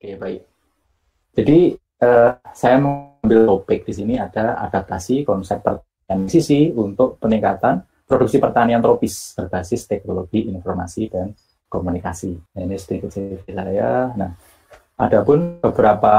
Oke, baik. Jadi uh, saya mengambil topik di sini ada adaptasi konsep pertanian sisi untuk peningkatan produksi pertanian tropis berbasis teknologi informasi dan komunikasi. Nah, ini sedikit CV saya. Nah, ada pun beberapa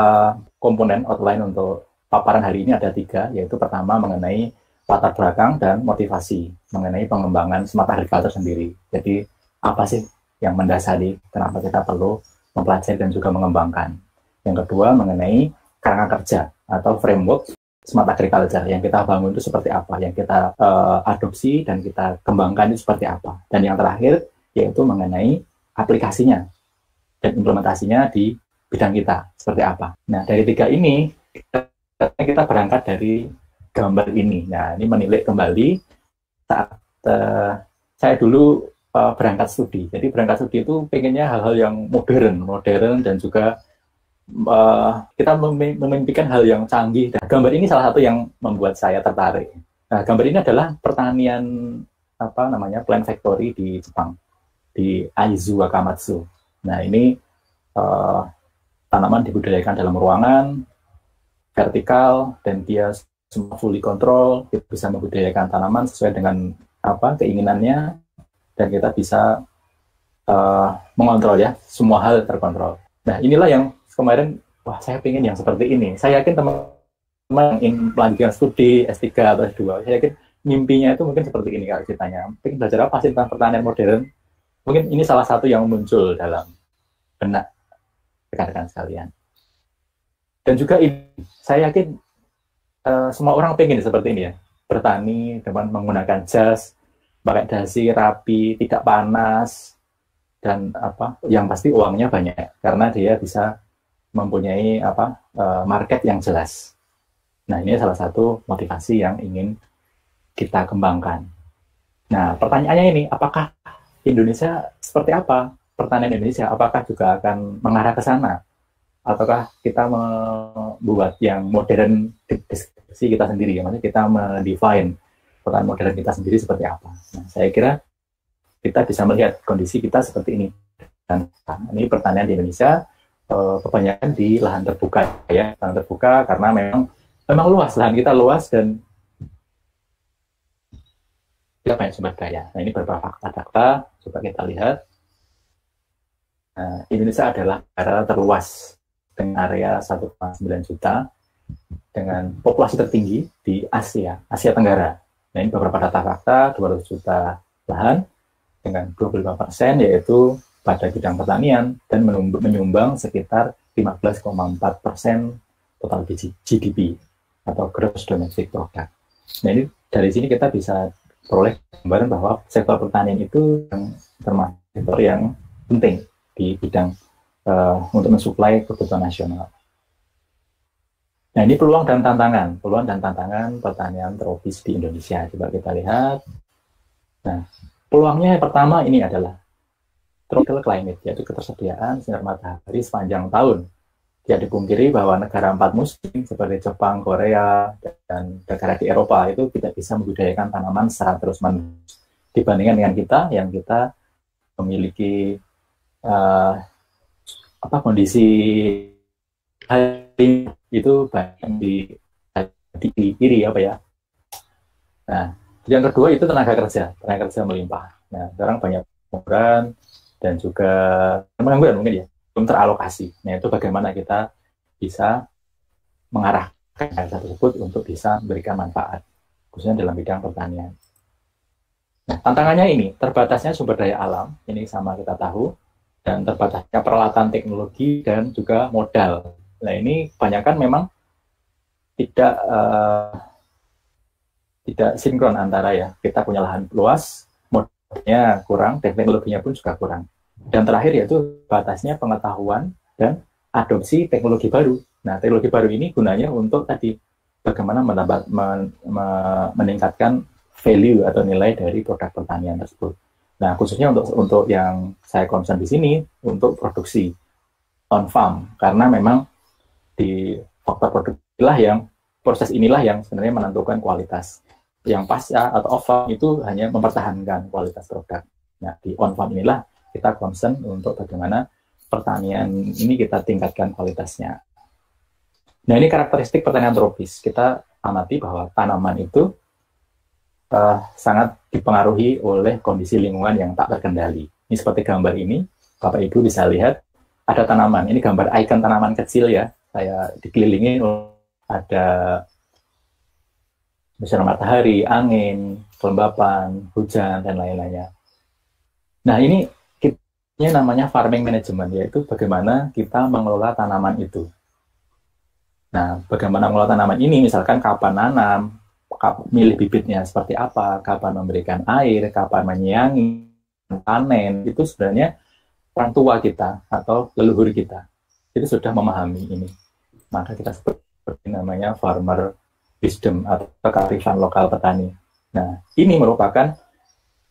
komponen outline untuk paparan hari ini ada tiga, yaitu pertama mengenai latar belakang dan motivasi mengenai pengembangan smart agriculture sendiri. Jadi apa sih yang mendasari kenapa kita perlu mempelajari dan juga mengembangkan. Yang kedua mengenai kerangka kerja atau framework smart agriculture yang kita bangun itu seperti apa, yang kita uh, adopsi dan kita kembangkan itu seperti apa. Dan yang terakhir yaitu mengenai aplikasinya dan implementasinya di bidang kita seperti apa. Nah dari tiga ini kita berangkat dari gambar ini. Nah ini menilik kembali saat uh, saya dulu uh, berangkat studi. Jadi berangkat studi itu pengennya hal-hal yang modern, modern dan juga uh, kita memimpikan hal yang canggih. Dan gambar ini salah satu yang membuat saya tertarik. Nah, gambar ini adalah pertanian apa namanya plant factory di Jepang di Aizu Wakamatsu. Nah ini uh, tanaman dibudidayakan dalam ruangan vertikal dan dia semua fully control, kita bisa membudidayakan tanaman sesuai dengan apa keinginannya dan kita bisa uh, mengontrol ya semua hal terkontrol. Nah inilah yang kemarin wah saya pengen yang seperti ini. Saya yakin teman-teman yang ingin melanjutkan studi S3 atau S2, saya yakin mimpinya itu mungkin seperti ini kalau ceritanya. Pengen belajar apa sih tentang pertanian modern? Mungkin ini salah satu yang muncul dalam benak rekan-rekan sekalian. Dan juga ini, saya yakin uh, semua orang pengen seperti ini ya, bertani dengan menggunakan jas, pakai dasi rapi, tidak panas, dan apa yang pasti uangnya banyak karena dia bisa mempunyai apa uh, market yang jelas. Nah ini salah satu motivasi yang ingin kita kembangkan. Nah pertanyaannya ini apakah Indonesia seperti apa pertanian Indonesia? Apakah juga akan mengarah ke sana? Ataukah kita membuat yang modern deskripsi kita sendiri? Maksudnya kita mendefine pertanian modern kita sendiri seperti apa. Nah, saya kira kita bisa melihat kondisi kita seperti ini. Dan ini pertanian di Indonesia eh, kebanyakan di lahan terbuka ya, lahan terbuka karena memang memang luas lahan kita luas dan kita banyak sumber daya. Nah ini beberapa fakta-fakta, coba kita lihat. Nah, Indonesia adalah negara terluas dengan area 1,9 juta dengan populasi tertinggi di Asia, Asia Tenggara. Nah ini beberapa data fakta, 200 juta lahan dengan 25 persen yaitu pada bidang pertanian dan menyumbang sekitar 15,4 persen total GDP atau Gross Domestic Product. Nah ini dari sini kita bisa peroleh gambaran bahwa sektor pertanian itu yang termasuk sektor yang penting di bidang uh, untuk mensuplai kebutuhan nasional. Nah ini peluang dan tantangan, peluang dan tantangan pertanian tropis di Indonesia. Coba kita lihat. Nah, peluangnya yang pertama ini adalah tropical climate, yaitu ketersediaan sinar matahari sepanjang tahun. Tidak dipungkiri bahwa negara empat musim seperti Jepang, Korea, dan negara di Eropa itu tidak bisa membudidayakan tanaman secara terus-menerus dibandingkan dengan kita yang kita memiliki uh, apa kondisi itu banyak di di kiri apa ya. Nah, yang kedua itu tenaga kerja, tenaga kerja melimpah. Nah, sekarang banyak pengangguran dan juga pengangguran mungkin ya belum teralokasi. Nah, itu bagaimana kita bisa mengarahkan hal tersebut untuk bisa memberikan manfaat, khususnya dalam bidang pertanian. Nah, tantangannya ini, terbatasnya sumber daya alam, ini sama kita tahu, dan terbatasnya peralatan teknologi dan juga modal. Nah ini kebanyakan memang tidak uh, tidak sinkron antara ya kita punya lahan luas, modalnya kurang, teknologinya pun juga kurang. Dan terakhir yaitu batasnya pengetahuan dan adopsi teknologi baru. Nah teknologi baru ini gunanya untuk tadi bagaimana menambah, men, meningkatkan value atau nilai dari produk pertanian tersebut. Nah khususnya untuk untuk yang saya concern di sini untuk produksi on farm karena memang di faktor produk inilah yang proses inilah yang sebenarnya menentukan kualitas. Yang pasca atau off farm itu hanya mempertahankan kualitas produk. Nah, di on farm inilah kita concern untuk bagaimana pertanian ini kita tingkatkan kualitasnya. Nah ini karakteristik pertanian tropis. Kita amati bahwa tanaman itu uh, sangat dipengaruhi oleh kondisi lingkungan yang tak terkendali. Ini seperti gambar ini, Bapak Ibu bisa lihat ada tanaman. Ini gambar ikon tanaman kecil ya. Saya dikelilingi ada misalnya matahari, angin, kelembapan, hujan, dan lain-lainnya. Nah, ini ini namanya farming management, yaitu bagaimana kita mengelola tanaman itu. Nah, bagaimana mengelola tanaman ini, misalkan kapan nanam, milih bibitnya seperti apa, kapan memberikan air, kapan menyiangi, panen, itu sebenarnya orang tua kita atau leluhur kita. Itu sudah memahami ini. Maka kita seperti namanya farmer wisdom atau kearifan lokal petani. Nah, ini merupakan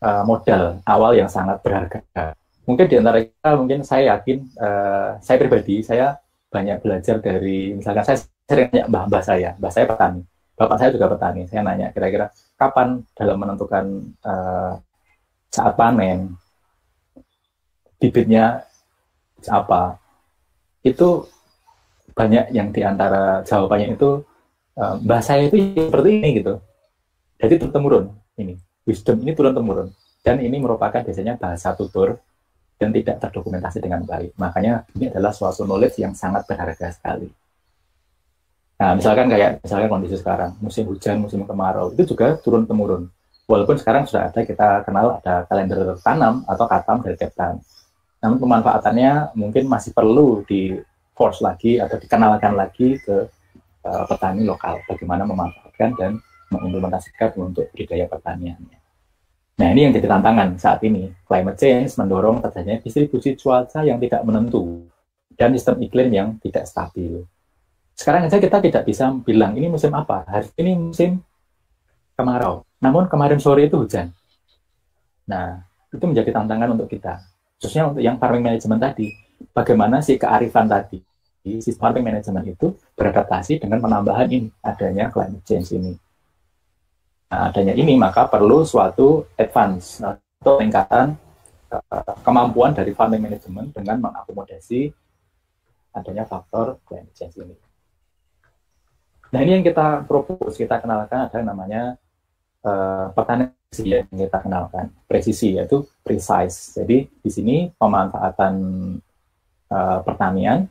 uh, modal awal yang sangat berharga mungkin di antara kita mungkin saya yakin uh, saya pribadi saya banyak belajar dari misalkan saya sering nanya mbah mbah saya mbah saya petani bapak saya juga petani saya nanya kira-kira kapan dalam menentukan uh, saat panen bibitnya apa itu banyak yang di antara jawabannya itu uh, mbah saya itu seperti ini gitu jadi turun temurun ini wisdom ini turun temurun dan ini merupakan biasanya bahasa tutur dan tidak terdokumentasi dengan baik. Makanya ini adalah suatu knowledge yang sangat berharga sekali. Nah, misalkan kayak misalkan kondisi sekarang, musim hujan, musim kemarau, itu juga turun temurun. Walaupun sekarang sudah ada kita kenal ada kalender tanam atau katam dari Keptan. Namun pemanfaatannya mungkin masih perlu di force lagi atau dikenalkan lagi ke uh, petani lokal bagaimana memanfaatkan dan mengimplementasikan untuk budidaya pertaniannya. Nah, ini yang jadi tantangan saat ini. Climate change mendorong terjadinya distribusi cuaca yang tidak menentu dan sistem iklim yang tidak stabil. Sekarang saja kita tidak bisa bilang ini musim apa. Hari ini musim kemarau. Namun kemarin sore itu hujan. Nah, itu menjadi tantangan untuk kita. Khususnya untuk yang farming management tadi. Bagaimana sih kearifan tadi, sistem farming management itu beradaptasi dengan penambahan ini, adanya climate change ini. Nah, adanya ini maka perlu suatu advance atau peningkatan uh, kemampuan dari farming management dengan mengakomodasi adanya faktor climate change ini. Nah ini yang kita propose, kita kenalkan ada namanya uh, pertanian yang kita kenalkan, presisi yaitu precise. Jadi di sini pemanfaatan uh, pertanian,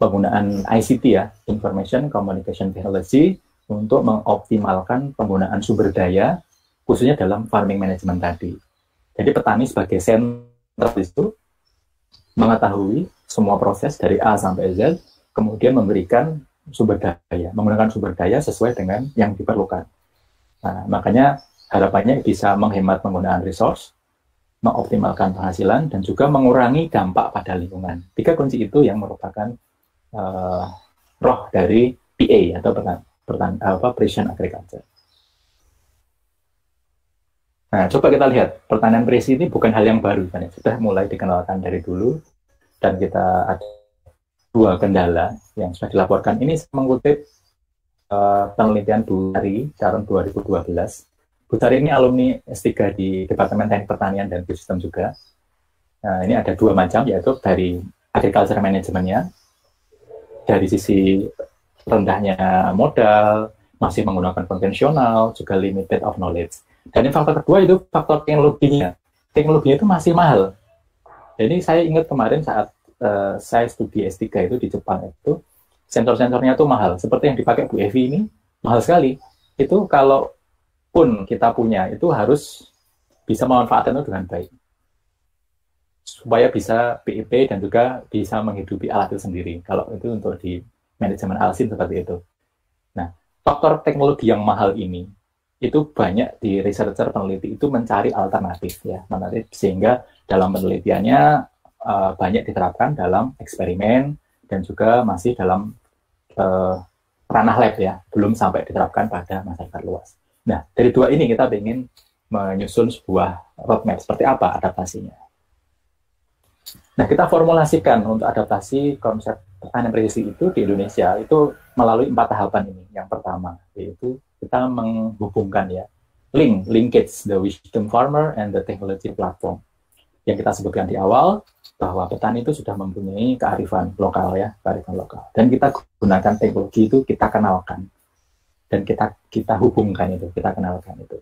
penggunaan ICT ya, Information Communication Technology, untuk mengoptimalkan penggunaan sumber daya khususnya dalam farming management tadi. Jadi petani sebagai sentral itu mengetahui semua proses dari A sampai Z, kemudian memberikan sumber daya, menggunakan sumber daya sesuai dengan yang diperlukan. Nah, makanya harapannya bisa menghemat penggunaan resource, mengoptimalkan penghasilan, dan juga mengurangi dampak pada lingkungan. Tiga kunci itu yang merupakan uh, roh dari PA atau pertan apa precision agriculture. Nah, coba kita lihat pertanian presisi ini bukan hal yang baru kan ya. Sudah mulai dikenalkan dari dulu dan kita ada dua kendala yang sudah dilaporkan. Ini mengutip uh, penelitian Bu Sari tahun 2012. Bu Sari ini alumni S3 di Departemen Teknik Pertanian dan Biosistem juga. Nah, ini ada dua macam yaitu dari agriculture manajemennya dari sisi rendahnya modal, masih menggunakan konvensional, juga limited of knowledge. Dan yang faktor kedua itu faktor teknologinya. Teknologinya itu masih mahal. Jadi saya ingat kemarin saat uh, saya studi S3 itu di Jepang itu, sensor-sensornya itu mahal. Seperti yang dipakai Bu Evi ini, mahal sekali. Itu kalau pun kita punya, itu harus bisa memanfaatkan itu dengan baik. Supaya bisa PIP dan juga bisa menghidupi alat itu sendiri. Kalau itu untuk di manajemen alsin seperti itu. Nah, faktor teknologi yang mahal ini itu banyak di researcher peneliti itu mencari alternatif ya, menarik sehingga dalam penelitiannya uh, banyak diterapkan dalam eksperimen dan juga masih dalam uh, ranah lab ya, belum sampai diterapkan pada masyarakat luas. Nah, dari dua ini kita ingin menyusun sebuah roadmap seperti apa adaptasinya. Nah, kita formulasikan untuk adaptasi konsep pertanian presisi itu di Indonesia itu melalui empat tahapan ini. Yang pertama yaitu kita menghubungkan ya link linkage the wisdom farmer and the technology platform. Yang kita sebutkan di awal bahwa petani itu sudah mempunyai kearifan lokal ya, kearifan lokal. Dan kita gunakan teknologi itu kita kenalkan dan kita kita hubungkan itu, kita kenalkan itu.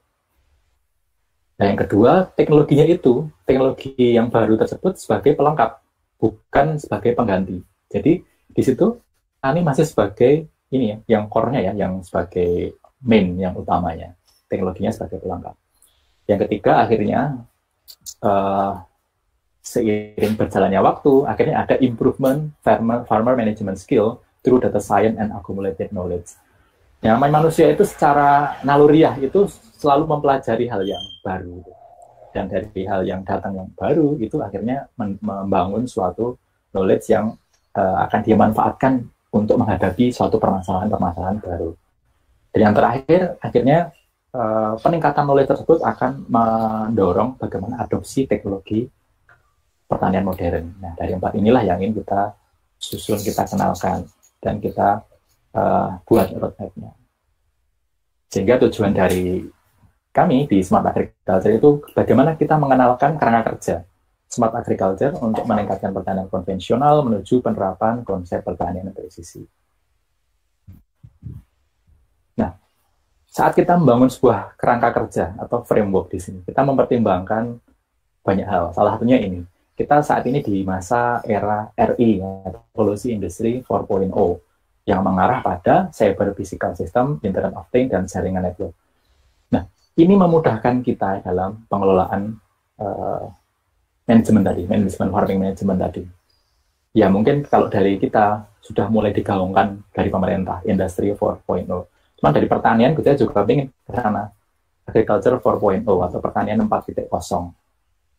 Nah, yang kedua, teknologinya itu, teknologi yang baru tersebut sebagai pelengkap, bukan sebagai pengganti. Jadi, di situ, ini masih sebagai ini ya, yang core-nya ya, yang sebagai main, yang utamanya. Teknologinya sebagai pelengkap. Yang ketiga, akhirnya, uh, seiring berjalannya waktu, akhirnya ada improvement farmer, farmer management skill through data science and accumulated knowledge. Ya, manusia itu secara naluriah itu selalu mempelajari hal yang baru dan dari hal yang datang yang baru itu akhirnya membangun suatu knowledge yang uh, akan dimanfaatkan untuk menghadapi suatu permasalahan-permasalahan baru. Dan yang terakhir akhirnya uh, peningkatan knowledge tersebut akan mendorong bagaimana adopsi teknologi pertanian modern. Nah dari empat inilah yang ingin kita susun, kita kenalkan dan kita uh, buat roadmapnya. Sehingga tujuan dari kami di Smart Agriculture itu bagaimana kita mengenalkan kerangka kerja Smart Agriculture untuk meningkatkan pertanian konvensional menuju penerapan konsep pertanian presisi. Nah, saat kita membangun sebuah kerangka kerja atau framework di sini, kita mempertimbangkan banyak hal. Salah satunya ini, kita saat ini di masa era RI, Revolusi Industri 4.0, yang mengarah pada cyber physical system, Internet of Things, dan jaringan network ini memudahkan kita dalam pengelolaan uh, manajemen tadi, manajemen farming management tadi. Ya mungkin kalau dari kita sudah mulai digaungkan dari pemerintah, industri 4.0. Cuma dari pertanian kita juga ingin ke sana, agriculture 4.0 atau pertanian 4.0.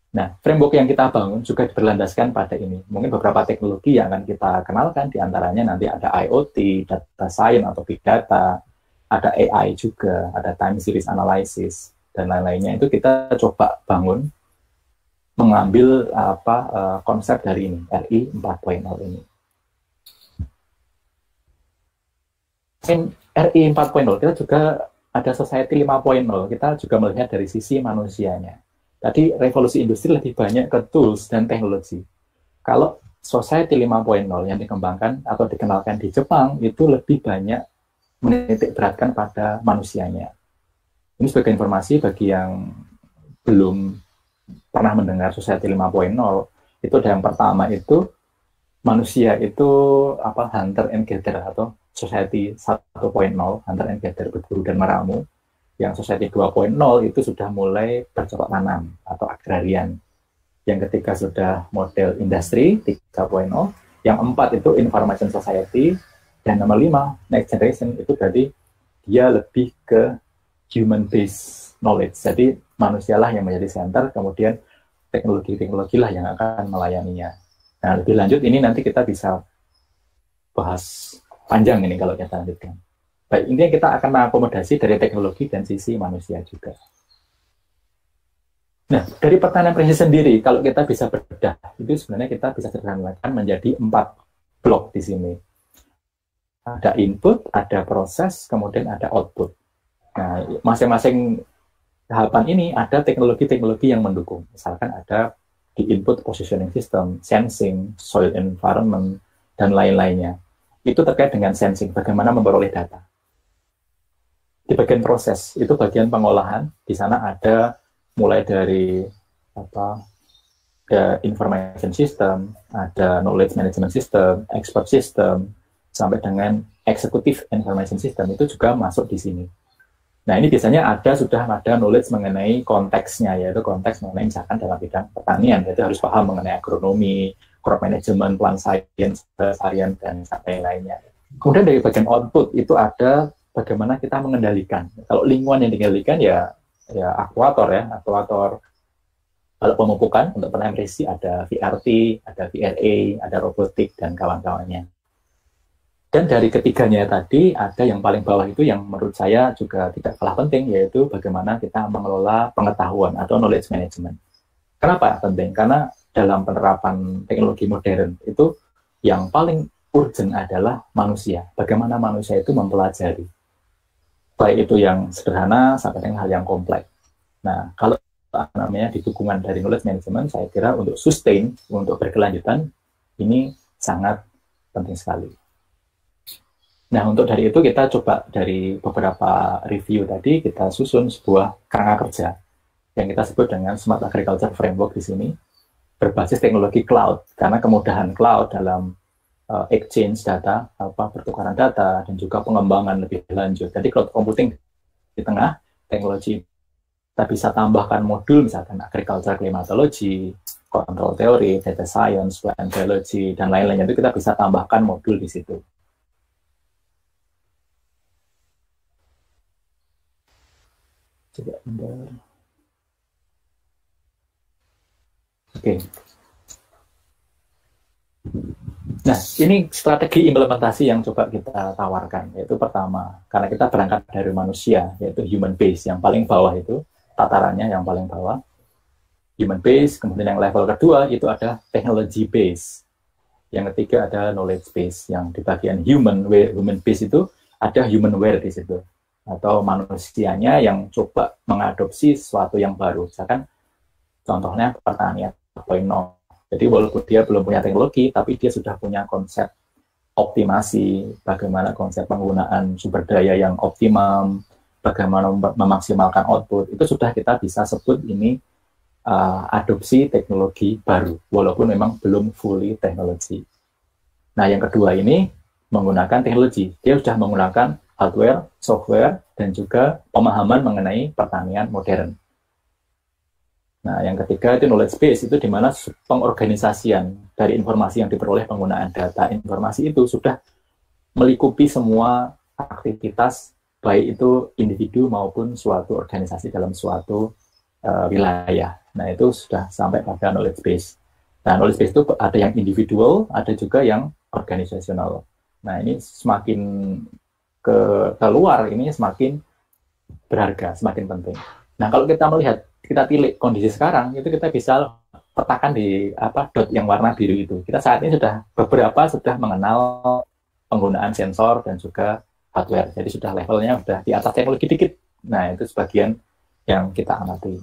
Nah, framework yang kita bangun juga berlandaskan pada ini. Mungkin beberapa teknologi yang akan kita kenalkan, di antaranya nanti ada IoT, data science atau big data, ada AI juga, ada time series analysis dan lain-lainnya itu kita coba bangun mengambil apa uh, konsep dari ini RI 4.0 ini. In RI 4.0 kita juga ada society 5.0 kita juga melihat dari sisi manusianya. Tadi revolusi industri lebih banyak ke tools dan teknologi. Kalau society 5.0 yang dikembangkan atau dikenalkan di Jepang itu lebih banyak menitik beratkan pada manusianya. Ini sebagai informasi bagi yang belum pernah mendengar Society 5.0, itu ada yang pertama itu manusia itu apa hunter and gatherer atau Society 1.0, hunter and gatherer berburu dan meramu. Yang Society 2.0 itu sudah mulai bercocok tanam atau agrarian. Yang ketiga sudah model industri 3.0. Yang empat itu information society dan nomor lima, next generation itu berarti dia lebih ke human based knowledge. Jadi manusialah yang menjadi center, kemudian teknologi-teknologi lah yang akan melayaninya. Nah, lebih lanjut ini nanti kita bisa bahas panjang ini kalau kita lanjutkan. Baik, intinya kita akan mengakomodasi dari teknologi dan sisi manusia juga. Nah, dari pertanyaan presisi sendiri, kalau kita bisa bedah, itu sebenarnya kita bisa sederhanakan menjadi empat blok di sini ada input, ada proses, kemudian ada output. Nah, masing-masing tahapan ini ada teknologi-teknologi yang mendukung. Misalkan ada di input positioning system, sensing, soil environment, dan lain-lainnya. Itu terkait dengan sensing, bagaimana memperoleh data. Di bagian proses, itu bagian pengolahan. Di sana ada mulai dari apa ada information system, ada knowledge management system, expert system, sampai dengan executive information system itu juga masuk di sini. Nah ini biasanya ada sudah ada knowledge mengenai konteksnya yaitu konteks mengenai misalkan dalam bidang pertanian yaitu harus paham mengenai agronomi, crop management, plant science, science dan sampai lainnya. Kemudian dari bagian output itu ada bagaimana kita mengendalikan. Kalau lingkungan yang dikendalikan ya ya akuator ya, akuator kalau pemupukan untuk presisi ada VRT, ada VRA, ada robotik dan kawan-kawannya. Dan dari ketiganya tadi ada yang paling bawah itu yang menurut saya juga tidak kalah penting yaitu bagaimana kita mengelola pengetahuan atau knowledge management. Kenapa penting? Karena dalam penerapan teknologi modern itu yang paling urgent adalah manusia. Bagaimana manusia itu mempelajari. Baik itu yang sederhana sampai dengan hal yang kompleks. Nah, kalau namanya di dukungan dari knowledge management, saya kira untuk sustain, untuk berkelanjutan, ini sangat penting sekali. Nah, untuk dari itu kita coba dari beberapa review tadi, kita susun sebuah kerangka kerja yang kita sebut dengan Smart Agriculture Framework di sini, berbasis teknologi cloud, karena kemudahan cloud dalam uh, exchange data, apa pertukaran data, dan juga pengembangan lebih lanjut. Jadi cloud computing di tengah, teknologi kita bisa tambahkan modul misalkan agriculture climatology, control theory, data science, plant biology, dan lain-lainnya itu kita bisa tambahkan modul di situ. Oke. Nah, ini strategi implementasi yang coba kita tawarkan, yaitu pertama, karena kita berangkat dari manusia, yaitu human base, yang paling bawah itu, tatarannya yang paling bawah human base, kemudian yang level kedua itu ada technology base. Yang ketiga ada knowledge base. Yang di bagian human human base itu ada humanware di situ atau manusianya yang coba mengadopsi sesuatu yang baru. Misalkan contohnya pertanian 4.0. Jadi walaupun dia belum punya teknologi, tapi dia sudah punya konsep optimasi, bagaimana konsep penggunaan sumber daya yang optimum, bagaimana memaksimalkan output itu sudah kita bisa sebut ini uh, adopsi teknologi baru walaupun memang belum fully teknologi. Nah yang kedua ini menggunakan teknologi dia sudah menggunakan hardware, software dan juga pemahaman mengenai pertanian modern. Nah yang ketiga itu knowledge base itu di mana pengorganisasian dari informasi yang diperoleh penggunaan data informasi itu sudah melikupi semua aktivitas baik itu individu maupun suatu organisasi dalam suatu uh, wilayah. Nah, itu sudah sampai pada knowledge base. Nah, knowledge base itu ada yang individual, ada juga yang organisasional. Nah, ini semakin ke keluar ini semakin berharga, semakin penting. Nah, kalau kita melihat, kita pilih kondisi sekarang, itu kita bisa petakan di apa dot yang warna biru itu. Kita saat ini sudah beberapa sudah mengenal penggunaan sensor dan juga hardware. Jadi sudah levelnya sudah di atas teknologi dikit. Nah, itu sebagian yang kita amati.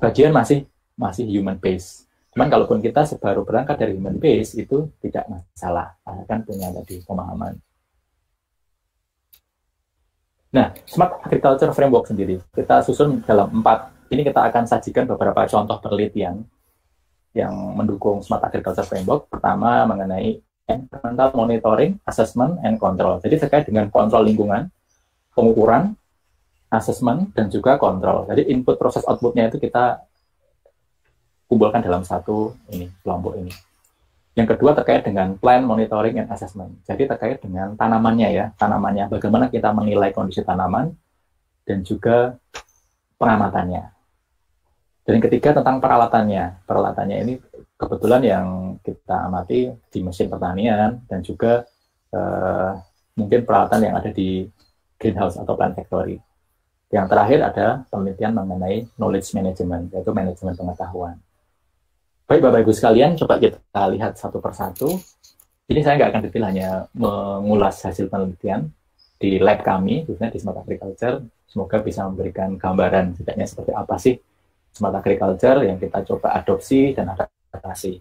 Sebagian masih masih human base. Cuman kalaupun kita baru berangkat dari human base itu tidak masalah, kan punya tadi pemahaman. Nah, Smart Agriculture Framework sendiri kita susun dalam empat. Ini kita akan sajikan beberapa contoh penelitian yang mendukung Smart Agriculture Framework. Pertama mengenai environmental monitoring, assessment, and control. Jadi terkait dengan kontrol lingkungan, pengukuran, assessment, dan juga kontrol. Jadi input proses outputnya itu kita kumpulkan dalam satu ini kelompok ini. Yang kedua terkait dengan plan monitoring and assessment. Jadi terkait dengan tanamannya ya, tanamannya. Bagaimana kita menilai kondisi tanaman dan juga pengamatannya. Dan yang ketiga tentang peralatannya. Peralatannya ini kebetulan yang kita amati di mesin pertanian dan juga uh, mungkin peralatan yang ada di greenhouse atau plant factory. Yang terakhir ada penelitian mengenai knowledge management, yaitu manajemen pengetahuan. Baik Bapak Ibu sekalian, coba kita lihat satu persatu. Ini saya nggak akan detail hanya mengulas hasil penelitian di lab kami, khususnya di Smart Agriculture. Semoga bisa memberikan gambaran setidaknya seperti apa sih Smart Agriculture yang kita coba adopsi dan ada adaptasi.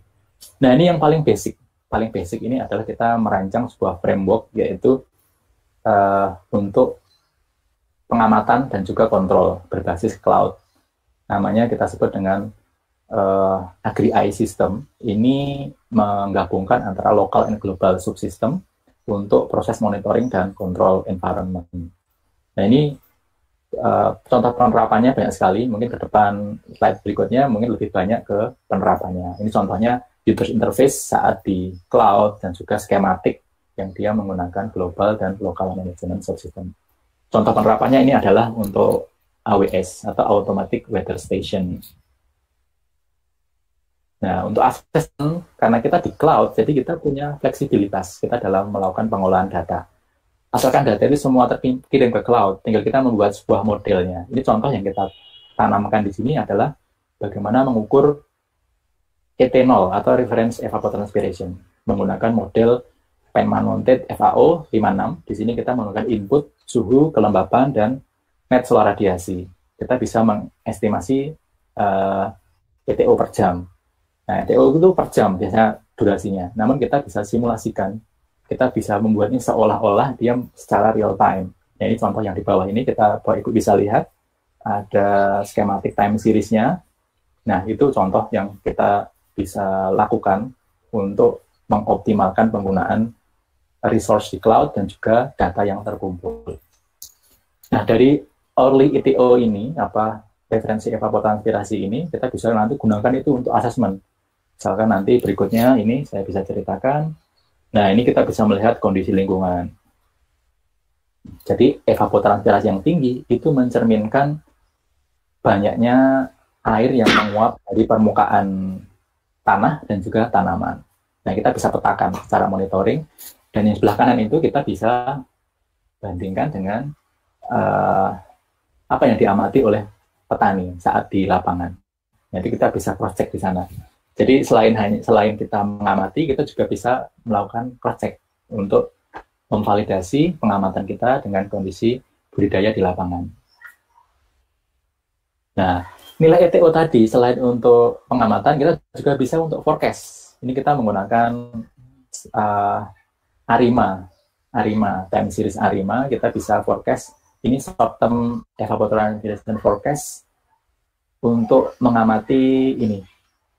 Nah, ini yang paling basic. Paling basic ini adalah kita merancang sebuah framework yaitu uh, untuk pengamatan dan juga kontrol berbasis cloud. Namanya kita sebut dengan uh, Agri-AI System. Ini menggabungkan antara lokal dan global subsystem untuk proses monitoring dan kontrol environment. Nah, ini uh, contoh penerapannya banyak sekali. Mungkin ke depan slide berikutnya mungkin lebih banyak ke penerapannya. Ini contohnya user interface saat di cloud dan juga skematik yang dia menggunakan global dan local management subsystem. Contoh penerapannya ini adalah untuk AWS atau Automatic Weather Station. Nah, untuk akses karena kita di cloud, jadi kita punya fleksibilitas kita dalam melakukan pengolahan data asalkan data itu semua terkirim ke cloud, tinggal kita membuat sebuah modelnya. Ini contoh yang kita tanamkan di sini adalah bagaimana mengukur etanol atau reference evapotranspiration menggunakan model Penman Mounted FAO 56. Di sini kita menggunakan input suhu, kelembapan, dan net solar radiasi. Kita bisa mengestimasi uh, ETO per jam. Nah, ETO itu per jam biasanya durasinya. Namun kita bisa simulasikan, kita bisa membuatnya seolah-olah dia secara real time. Nah, ini contoh yang di bawah ini kita Bapak Ibu bisa lihat ada skematik time series-nya. Nah, itu contoh yang kita bisa lakukan untuk mengoptimalkan penggunaan resource di cloud dan juga data yang terkumpul. Nah, dari early ETO ini, apa referensi evapotranspirasi ini, kita bisa nanti gunakan itu untuk assessment. Misalkan nanti berikutnya ini saya bisa ceritakan. Nah, ini kita bisa melihat kondisi lingkungan. Jadi, evapotranspirasi yang tinggi itu mencerminkan banyaknya air yang menguap dari permukaan tanah dan juga tanaman. Nah, kita bisa petakan secara monitoring dan yang sebelah kanan itu kita bisa bandingkan dengan uh, apa yang diamati oleh petani saat di lapangan. Jadi kita bisa cross check di sana. Jadi selain hanya selain kita mengamati, kita juga bisa melakukan cross check untuk memvalidasi pengamatan kita dengan kondisi budidaya di lapangan. Nah, nilai ETO tadi selain untuk pengamatan, kita juga bisa untuk forecast. Ini kita menggunakan uh, Arima, Arima, time series Arima, kita bisa forecast, ini short term evapotranspiration forecast untuk mengamati ini,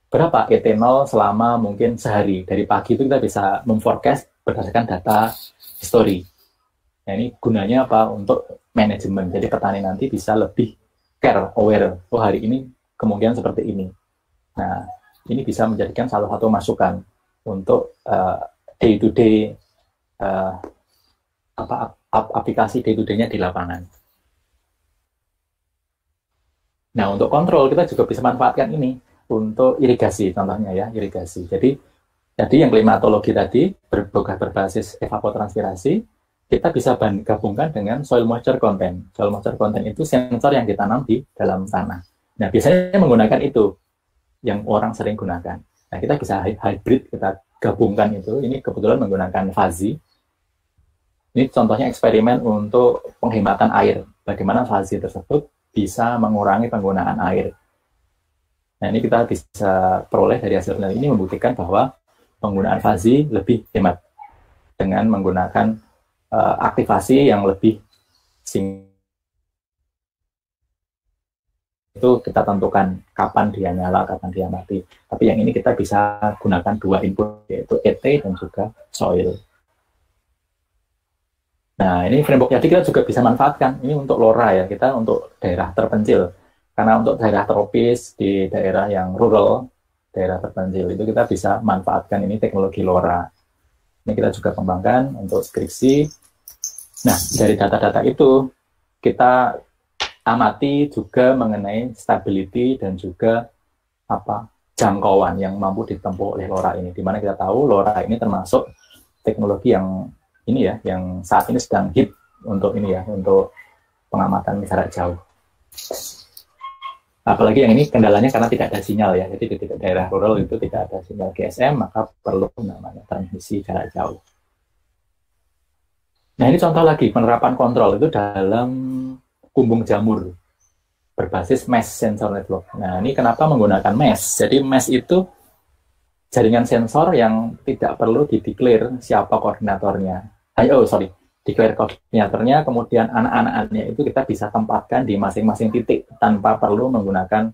berapa etanol selama mungkin sehari. Dari pagi itu kita bisa memforecast berdasarkan data history. Nah ini gunanya apa? Untuk manajemen. Jadi petani nanti bisa lebih care, aware. Oh hari ini kemungkinan seperti ini. Nah ini bisa menjadikan salah satu masukan untuk uh, day to day uh, apa aplikasi day to day-nya di lapangan. Nah, untuk kontrol kita juga bisa manfaatkan ini untuk irigasi contohnya ya, irigasi. Jadi jadi yang klimatologi tadi berbasis evapotranspirasi, kita bisa gabungkan dengan soil moisture content. Soil moisture content itu sensor yang ditanam di dalam tanah. Nah, biasanya menggunakan itu yang orang sering gunakan. Nah, kita bisa hybrid, kita gabungkan itu. Ini kebetulan menggunakan fuzzy, ini contohnya eksperimen untuk penghematan air. Bagaimana fase tersebut bisa mengurangi penggunaan air. Nah, ini kita bisa peroleh dari hasil penelitian ini membuktikan bahwa penggunaan fase lebih hemat dengan menggunakan uh, aktivasi yang lebih sing itu kita tentukan kapan dia nyala, kapan dia mati. Tapi yang ini kita bisa gunakan dua input yaitu ET dan juga soil. Nah, ini framework jadi kita juga bisa manfaatkan. Ini untuk LoRa ya, kita untuk daerah terpencil. Karena untuk daerah tropis, di daerah yang rural, daerah terpencil, itu kita bisa manfaatkan ini teknologi LoRa. Ini kita juga kembangkan untuk skripsi. Nah, dari data-data itu, kita amati juga mengenai stability dan juga apa jangkauan yang mampu ditempuh oleh LoRa ini. Di mana kita tahu LoRa ini termasuk teknologi yang ini ya yang saat ini sedang hit untuk ini ya untuk pengamatan jarak jauh. Apalagi yang ini kendalanya karena tidak ada sinyal ya, jadi di daerah rural itu tidak ada sinyal GSM, maka perlu namanya transmisi jarak jauh. Nah ini contoh lagi penerapan kontrol itu dalam kumbung jamur berbasis mesh sensor network. Nah ini kenapa menggunakan mesh? Jadi mesh itu jaringan sensor yang tidak perlu dideklar siapa koordinatornya oh, sorry declare koordinatornya kemudian anak-anaknya itu kita bisa tempatkan di masing-masing titik tanpa perlu menggunakan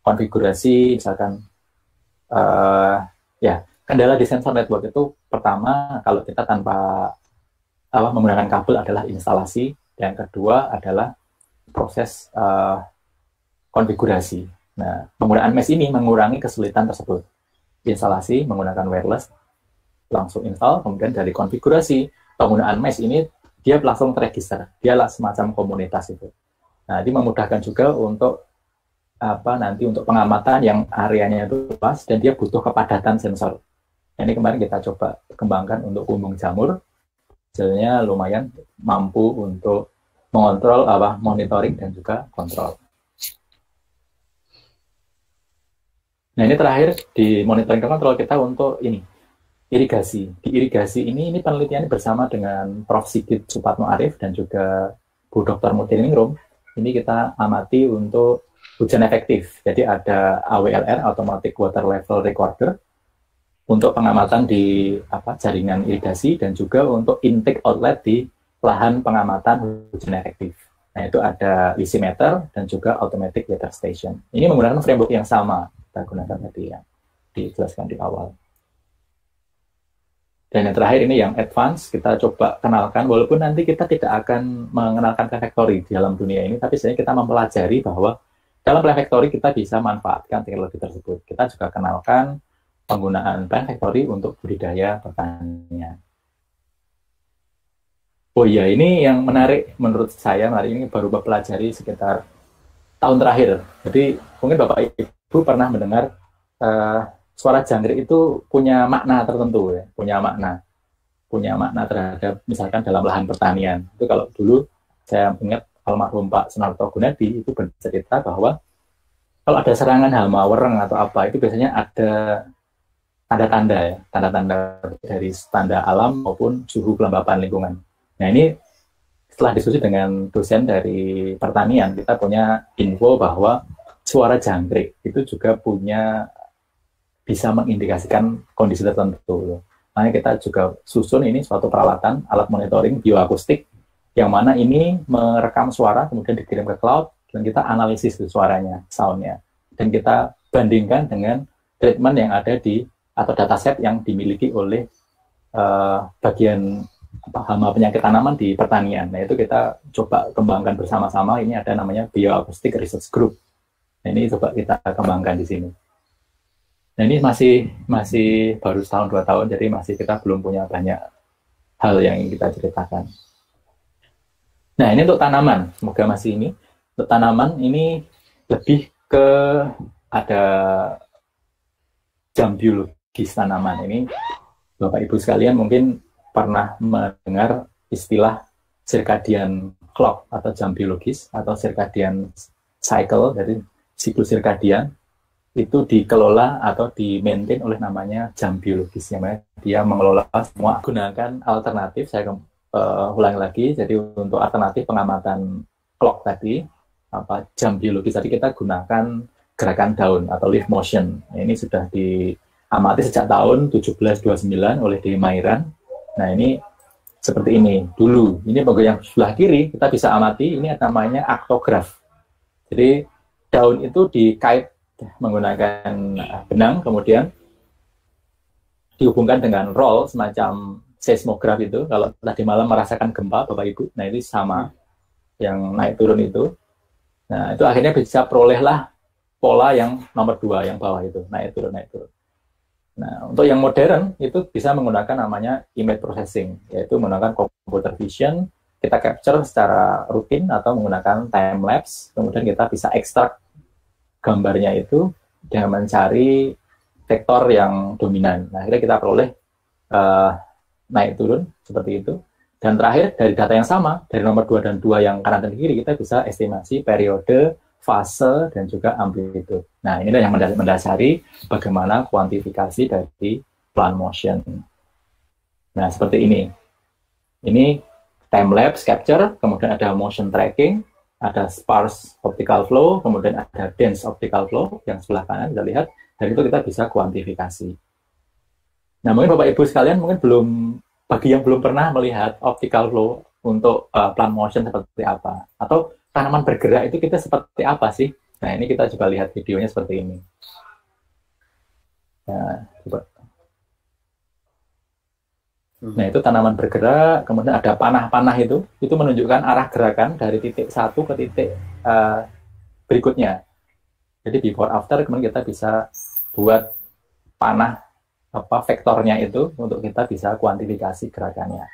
konfigurasi misalkan uh, ya kendala di sensor network itu pertama kalau kita tanpa apa menggunakan kabel adalah instalasi dan kedua adalah proses uh, konfigurasi. Nah, penggunaan mesh ini mengurangi kesulitan tersebut. Instalasi menggunakan wireless, langsung install, kemudian dari konfigurasi penggunaan mesh ini dia langsung terregister, dia lah semacam komunitas itu. Nah, ini memudahkan juga untuk apa nanti untuk pengamatan yang areanya itu luas dan dia butuh kepadatan sensor. Nah, ini kemarin kita coba kembangkan untuk kumbung jamur, hasilnya lumayan mampu untuk mengontrol apa monitoring dan juga kontrol. Nah ini terakhir di monitoring dan kontrol kita untuk ini irigasi. Di irigasi ini, ini penelitian bersama dengan Prof. Sigit Supatno Arif dan juga Bu Dr. Mutiningrum. Ini kita amati untuk hujan efektif. Jadi ada AWLR (Automatic Water Level Recorder) untuk pengamatan di apa jaringan irigasi dan juga untuk intake outlet di lahan pengamatan hujan efektif. Nah, itu ada lisimeter dan juga automatic weather station. Ini menggunakan framework yang sama kita gunakan tadi yang dijelaskan di awal. Dan yang terakhir ini yang advance, kita coba kenalkan, walaupun nanti kita tidak akan mengenalkan plan factory di dalam dunia ini, tapi sebenarnya kita mempelajari bahwa dalam plan kita bisa manfaatkan teknologi tersebut. Kita juga kenalkan penggunaan plan untuk budidaya pertanian. Oh iya, ini yang menarik menurut saya hari ini baru pelajari sekitar tahun terakhir. Jadi mungkin Bapak Ibu pernah mendengar uh, suara jangkrik itu punya makna tertentu ya, punya makna, punya makna terhadap misalkan dalam lahan pertanian. Itu kalau dulu saya ingat almarhum Pak Sunarto Gunadi itu bercerita bahwa kalau ada serangan hama wereng atau apa itu biasanya ada tanda-tanda ya, tanda-tanda dari tanda alam maupun suhu kelembapan lingkungan. Nah ini setelah diskusi dengan dosen dari pertanian, kita punya info bahwa suara jangkrik itu juga punya bisa mengindikasikan kondisi tertentu. Makanya kita juga susun ini suatu peralatan alat monitoring bioakustik yang mana ini merekam suara kemudian dikirim ke cloud dan kita analisis suaranya, soundnya dan kita bandingkan dengan treatment yang ada di atau dataset yang dimiliki oleh uh, bagian apa, hama penyakit tanaman di pertanian. Nah itu kita coba kembangkan bersama-sama. Ini ada namanya Bioacoustic Research Group. Nah, ini coba kita kembangkan di sini. Nah ini masih masih baru setahun dua tahun, jadi masih kita belum punya banyak hal yang ingin kita ceritakan. Nah ini untuk tanaman, semoga masih ini. Untuk tanaman ini lebih ke ada jam biologis tanaman ini. Bapak Ibu sekalian mungkin pernah mendengar istilah circadian clock atau jam biologis atau circadian cycle dari siklus circadian itu dikelola atau di maintain oleh namanya jam biologis yang dia mengelola semua gunakan alternatif saya uh, ulangi lagi jadi untuk alternatif pengamatan clock tadi apa jam biologis tadi kita gunakan gerakan daun atau leaf motion ini sudah diamati sejak tahun 1729 oleh D. Mairan Nah ini seperti ini dulu. Ini bagian yang sebelah kiri kita bisa amati ini namanya aktograf. Jadi daun itu dikait menggunakan eh, benang kemudian dihubungkan dengan roll semacam seismograf itu. Kalau tadi malam merasakan gempa Bapak Ibu, nah ini sama yang naik turun itu. Nah itu akhirnya bisa perolehlah pola yang nomor dua yang bawah itu naik turun naik turun. Nah, untuk yang modern itu bisa menggunakan namanya image processing, yaitu menggunakan computer vision, kita capture secara rutin atau menggunakan time lapse, kemudian kita bisa ekstrak gambarnya itu dengan mencari vektor yang dominan. Nah, akhirnya kita peroleh uh, naik turun seperti itu. Dan terakhir dari data yang sama, dari nomor 2 dan 2 yang kanan dan kiri, kita bisa estimasi periode fase, dan juga amplitude. Nah, inilah yang mendasari bagaimana kuantifikasi dari plan motion. Nah, seperti ini. Ini time lapse capture, kemudian ada motion tracking, ada sparse optical flow, kemudian ada dense optical flow yang sebelah kanan kita lihat. Dari itu kita bisa kuantifikasi. Nah, mungkin Bapak Ibu sekalian mungkin belum bagi yang belum pernah melihat optical flow untuk uh, plan motion seperti apa atau tanaman bergerak itu kita seperti apa sih? Nah, ini kita coba lihat videonya seperti ini. Nah, coba. Nah, itu tanaman bergerak, kemudian ada panah-panah itu, itu menunjukkan arah gerakan dari titik satu ke titik uh, berikutnya. Jadi before after kemudian kita bisa buat panah apa vektornya itu untuk kita bisa kuantifikasi gerakannya.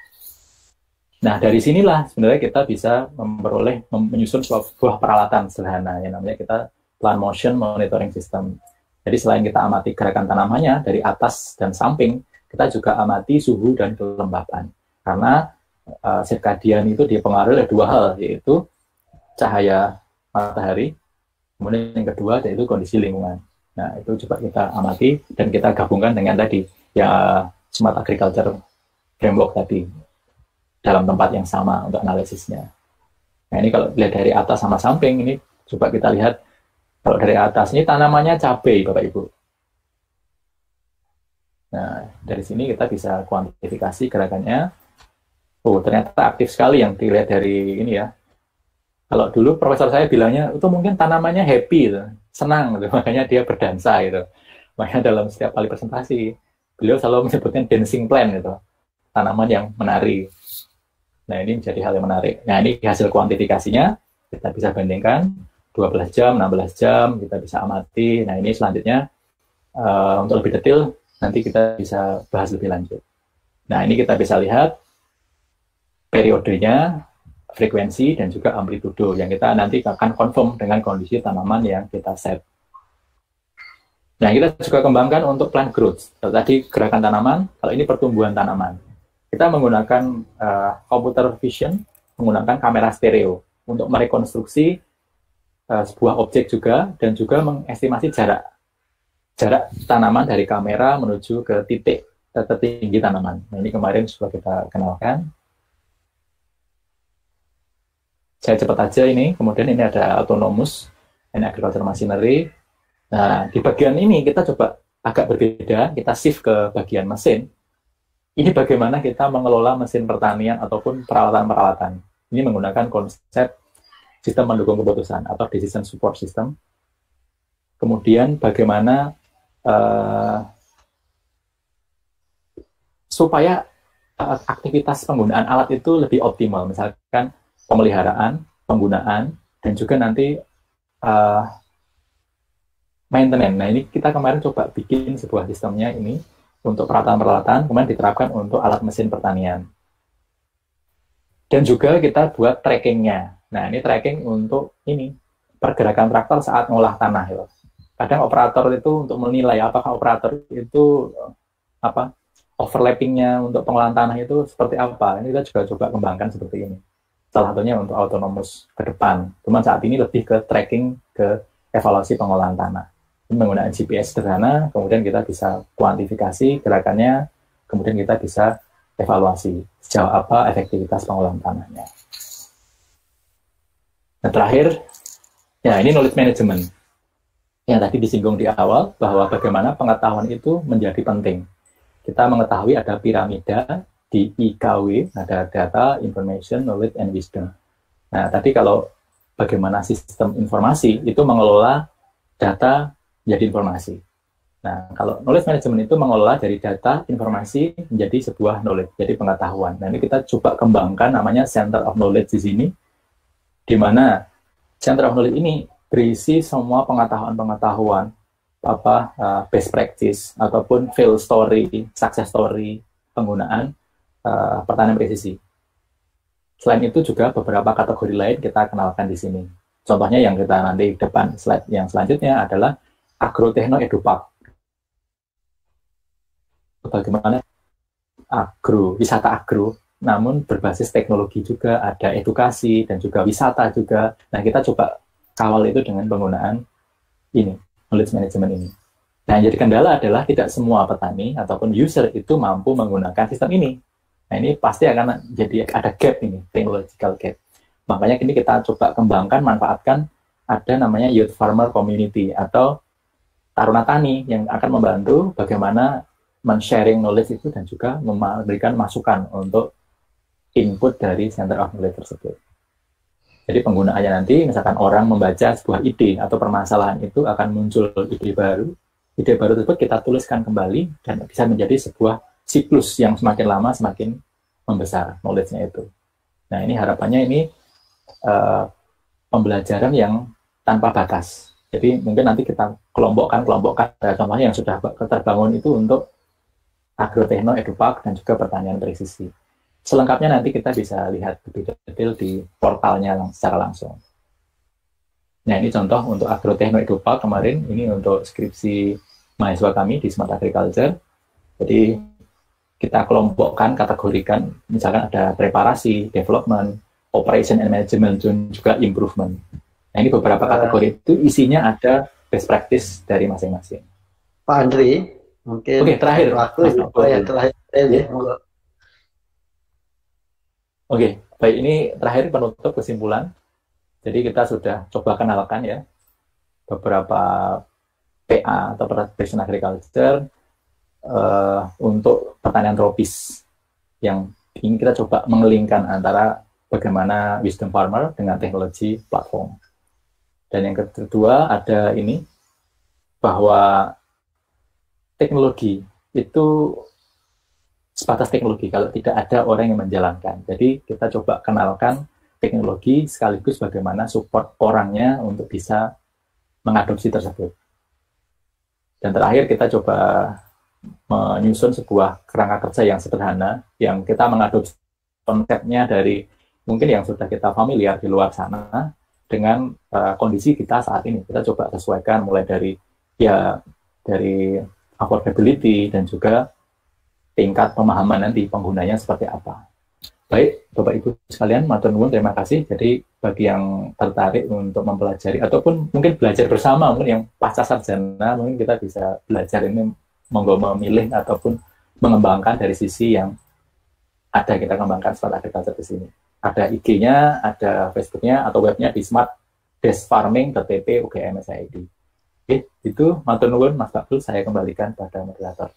Nah, dari sinilah sebenarnya kita bisa memperoleh menyusun sebuah peralatan sederhana yang namanya kita plan motion monitoring system. Jadi selain kita amati gerakan tanamannya dari atas dan samping, kita juga amati suhu dan kelembapan. Karena uh, itu dipengaruhi oleh dua hal, yaitu cahaya matahari, kemudian yang kedua yaitu kondisi lingkungan. Nah, itu coba kita amati dan kita gabungkan dengan tadi ya smart agriculture framework tadi dalam tempat yang sama untuk analisisnya. Nah ini kalau lihat dari atas sama samping ini coba kita lihat Kalau dari atas ini tanamannya cabai, Bapak Ibu. Nah, dari sini kita bisa kuantifikasi gerakannya. Oh, ternyata aktif sekali yang dilihat dari ini ya. Kalau dulu profesor saya bilangnya itu mungkin tanamannya happy, gitu. senang, gitu. makanya dia berdansa gitu. Makanya dalam setiap kali presentasi beliau selalu menyebutnya dancing plant gitu, tanaman yang menari. Nah ini menjadi hal yang menarik. Nah ini hasil kuantifikasinya kita bisa bandingkan 12 jam, 16 jam, kita bisa amati. Nah ini selanjutnya uh, untuk lebih detail nanti kita bisa bahas lebih lanjut. Nah ini kita bisa lihat periodenya, frekuensi, dan juga amplitudo yang kita nanti akan confirm dengan kondisi tanaman yang kita set. Nah, kita juga kembangkan untuk plant growth. Kalau tadi gerakan tanaman, kalau ini pertumbuhan tanaman. Kita menggunakan uh, computer vision, menggunakan kamera stereo untuk merekonstruksi uh, sebuah objek juga dan juga mengestimasi jarak jarak tanaman dari kamera menuju ke titik tertinggi tanaman. Nah, ini kemarin sudah kita kenalkan. Saya cepat aja ini, kemudian ini ada autonomous, ini agriculture machinery. Nah, di bagian ini kita coba agak berbeda, kita shift ke bagian mesin. Ini bagaimana kita mengelola mesin pertanian ataupun peralatan-peralatan. Ini menggunakan konsep sistem mendukung keputusan atau decision support system. Kemudian bagaimana uh, supaya uh, aktivitas penggunaan alat itu lebih optimal. Misalkan pemeliharaan, penggunaan, dan juga nanti uh, maintenance. Nah ini kita kemarin coba bikin sebuah sistemnya ini untuk peralatan-peralatan, kemudian diterapkan untuk alat mesin pertanian. Dan juga kita buat trackingnya. Nah, ini tracking untuk ini pergerakan traktor saat ngolah tanah. Ya. Kadang operator itu untuk menilai apakah operator itu apa overlappingnya untuk pengolahan tanah itu seperti apa. Ini kita juga coba kembangkan seperti ini. Salah satunya untuk autonomous ke depan. Cuma saat ini lebih ke tracking ke evaluasi pengolahan tanah. Ini menggunakan GPS sederhana, kemudian kita bisa kuantifikasi gerakannya, kemudian kita bisa evaluasi sejauh apa efektivitas pengolahan tanahnya. Nah, terakhir, ya ini knowledge management. Yang tadi disinggung di awal, bahwa bagaimana pengetahuan itu menjadi penting. Kita mengetahui ada piramida di IKW, ada data, information, knowledge, and wisdom. Nah, tadi kalau bagaimana sistem informasi itu mengelola data menjadi informasi. Nah, kalau knowledge management itu mengelola dari data, informasi menjadi sebuah knowledge, jadi pengetahuan. Nah, ini kita coba kembangkan namanya Center of Knowledge di sini di mana center of knowledge ini berisi semua pengetahuan-pengetahuan apa uh, best practice ataupun fail story, success story penggunaan uh, pertanian presisi. Selain itu juga beberapa kategori lain kita kenalkan di sini. Contohnya yang kita nanti depan slide yang selanjutnya adalah agrotechno edupak. Bagaimana agro, wisata agro namun berbasis teknologi juga, ada edukasi dan juga wisata juga. Nah, kita coba kawal itu dengan penggunaan ini, knowledge management ini. Nah, yang jadi kendala adalah tidak semua petani ataupun user itu mampu menggunakan sistem ini. Nah, ini pasti akan jadi ada gap ini, technological gap. Makanya ini kita coba kembangkan, manfaatkan ada namanya youth farmer community atau taruna tani yang akan membantu bagaimana men-sharing knowledge itu dan juga memberikan masukan untuk input dari center of knowledge tersebut. Jadi penggunaannya nanti, misalkan orang membaca sebuah ide atau permasalahan itu akan muncul ide baru, ide baru tersebut kita tuliskan kembali dan bisa menjadi sebuah siklus yang semakin lama semakin membesar knowledge-nya itu. Nah ini harapannya ini uh, pembelajaran yang tanpa batas. Jadi mungkin nanti kita kelompokkan, kelompokkan, contohnya yang sudah terbangun itu untuk agrotechno, edupak, dan juga pertanian presisi. Selengkapnya nanti kita bisa lihat lebih detail di portalnya lang secara langsung. Nah ini contoh untuk agrotechno edupak kemarin, ini untuk skripsi mahasiswa kami di Smart Agriculture. Jadi kita kelompokkan, kategorikan, misalkan ada preparasi, development, operation and management, dan juga improvement. Nah ini beberapa kategori itu isinya ada best practice dari masing-masing. Pak Andri, mungkin Oke, terakhir. Waktu, ya, terakhir. Ya. Oke, baik ini terakhir penutup kesimpulan. Jadi kita sudah coba kenalkan ya beberapa PA atau Precision Agriculture uh, untuk pertanian tropis yang ingin kita coba mengelingkan antara bagaimana wisdom farmer dengan teknologi platform. Dan yang kedua ada ini bahwa teknologi itu sebatas teknologi kalau tidak ada orang yang menjalankan. Jadi kita coba kenalkan teknologi sekaligus bagaimana support orangnya untuk bisa mengadopsi tersebut. Dan terakhir kita coba menyusun sebuah kerangka kerja yang sederhana yang kita mengadopsi konsepnya dari mungkin yang sudah kita familiar di luar sana dengan uh, kondisi kita saat ini. Kita coba sesuaikan mulai dari ya dari affordability dan juga tingkat pemahaman nanti penggunanya seperti apa. Baik, Bapak Ibu sekalian, matur nuwun terima kasih. Jadi bagi yang tertarik untuk mempelajari ataupun mungkin belajar bersama, mungkin yang pasca sarjana mungkin kita bisa belajar ini monggo memilih ataupun mengembangkan dari sisi yang ada kita kembangkan smart agriculture di sini. Ada IG-nya, ada Facebook-nya atau webnya di smartdeskfarming.tp UGM SID. Oke, itu matur nuwun Mas Bakul, saya kembalikan pada moderator.